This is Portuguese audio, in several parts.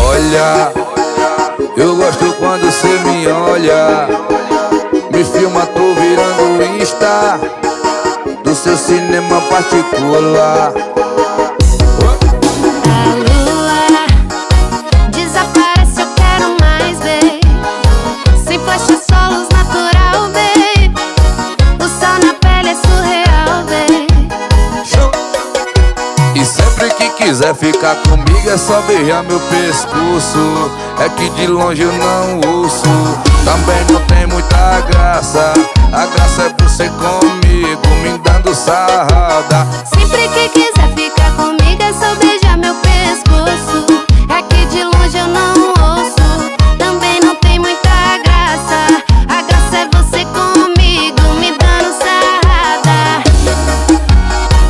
Olha, eu gosto quando cê me olha. Me filma, tô virando Insta do seu cinema particular. Quiser ficar comigo é só beijar meu pescoço. É que de longe eu não ouço. Também não tem muita graça. A graça é você comigo me dando sarrada. Sempre que quiser ficar comigo é só beijar meu pescoço. É que de longe eu não ouço. Também não tem muita graça. A graça é você comigo me dando sarrada.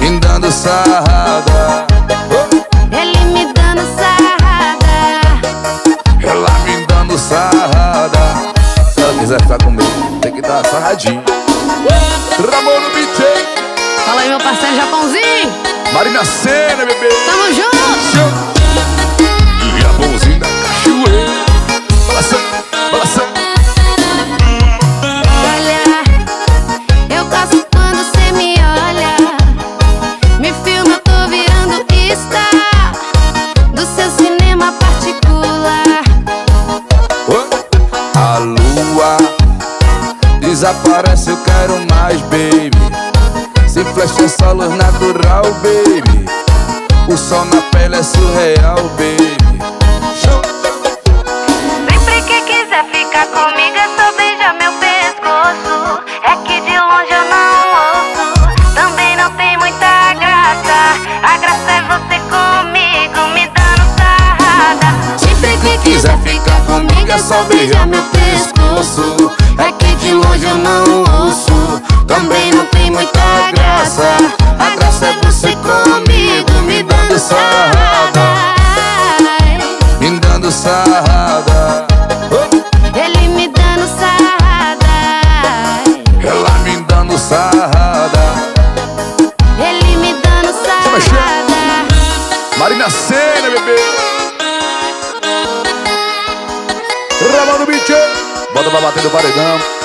Me dando sarrada quiser ficar comigo, tem que dar sarradinho. Ramon no beat. Fala aí, meu parceiro Japãozinho. Marina Cena, bebê. Tamo junto. Desaparece, eu quero mais, baby. Se flecha é só luz natural, baby. O sol na pele é surreal, baby. Show. Sempre que quiser ficar comigo é só beijar meu pescoço. É que de longe eu não ouço. Também não tem muita graça. A graça é você comigo me dando sarrada. Sempre que quiser ficar comigo é só beijar meu pescoço. É que de longe eu não ouço. Também não tem muita graça. A graça é você comigo me dando sarrada. Me dando sarrada. Ele me dando sarrada. Ela me dando sarrada. Ele me dando sarrada. Marina Cena, bebê Ramon no beat Bota pra bater no paredão